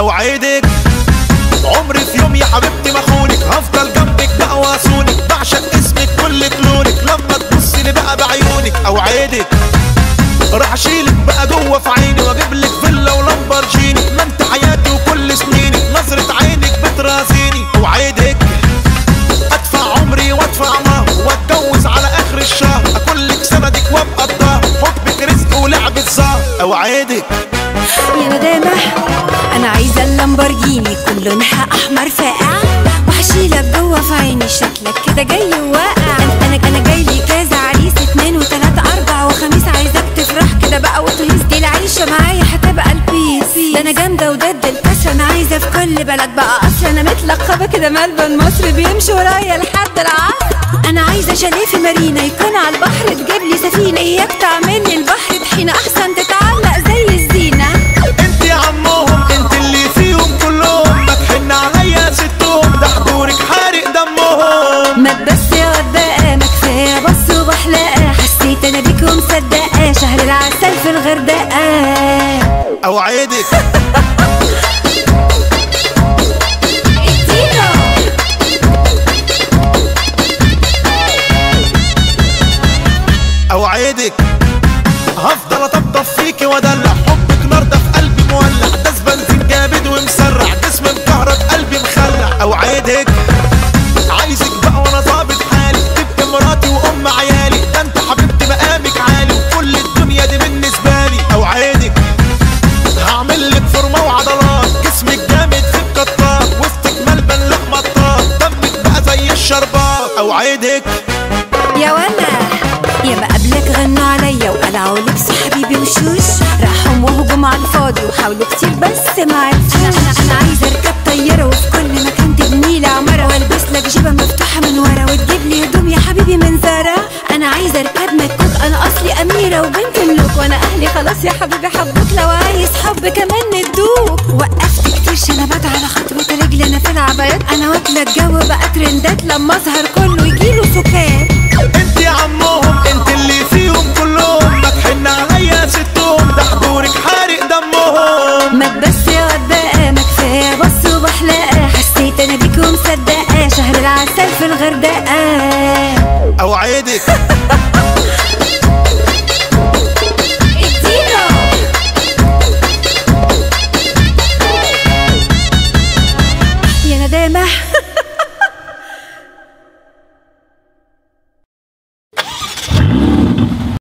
أوعدك. عمري في يوم يا حبيبتي ما هفضل جنبك بقى وأصونك. بعشق اسمك كل كلونك لما تبصي لي بقى بعيونك. أوعدك. راح أشيلك بقى جوه في عيني وأجيب لك فيلا ولامبرجيني. ما أنت حياتي وكل سنيني. نظرة عينك بترازيني. أوعدك. أدفع عمري وأدفع مهر وأتجوز على آخر الشهر. اكلك سندك وأبقى الظهر حبك رزق ولعبة زهر أوعدك. يا ندامة. نار فاقع. وهشيلك جوه في عيني شكلك كده جاي واقع. أنا أنا جاي لي كذا عريس اتنين وتلاتة أربع وخميس عايزك تفرح كده بقى وتهيس. دي العيشة معايا هتبقى البيس. ده أنا جامدة وضد الكسر أنا عايزة في كل بلد بقى اصل أنا متلقبة كده ملبن مصر بيمشي ورايا لحد العصر. أنا عايزة شاليه في مارينا يكون على البحر تجيب لي سفينة اياك تعمل لي اوعدك اوعدك هفضل أطبطب فيكي وأدلع حبك اوعدك يا ولا يا ما قبلك غنوا عليا وقلعوا لبس حبيبي وشوش راحوا وهجم على الفاضي وحاولوا كتير بس ما عرفوش أنا عايزة أركب طيارة وفي كل مكان تبني لي عمارة. والبس لك جيبة مفتوحة من ورا وتجيب لي هدوم يا حبيبي من زارا أنا عايزة أركب مكوك أنا أصلي أميرة وبنت ملوك. وأنا أهلي خلاص يا حبيبي حبوك لو عايز حب كمان رجلي أنا واكله الجو بقى ترندات لما اظهر كله يجيله سكات. أنت يا عمهم أنت اللي فيهم كلهم. ما تحن عليا ستهم ده حضورك حارق دمهم. ما تبس يا وداقة ما كفاية. بص وبحلقة حسيت أنا بيك ومصدقة شهر العسل في الغردقة. أوعدك.